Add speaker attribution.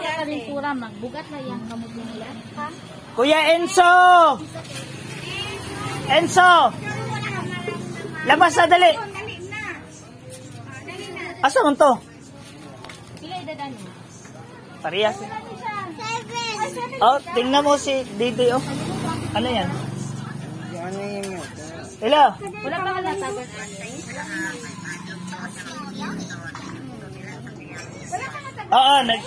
Speaker 1: makakalintura, magbugat na yung kamot nila.
Speaker 2: Kuya Enzo! Enzo! Labas na dali! Asa man to?
Speaker 1: Pila idadan mo?
Speaker 2: Parehas.
Speaker 1: Seven.
Speaker 2: Oh, tingnan mo si Didi oh. Ano yan?
Speaker 3: Ano yun?
Speaker 2: Hello?
Speaker 1: Wala pa ka natagot.
Speaker 2: Oo, nag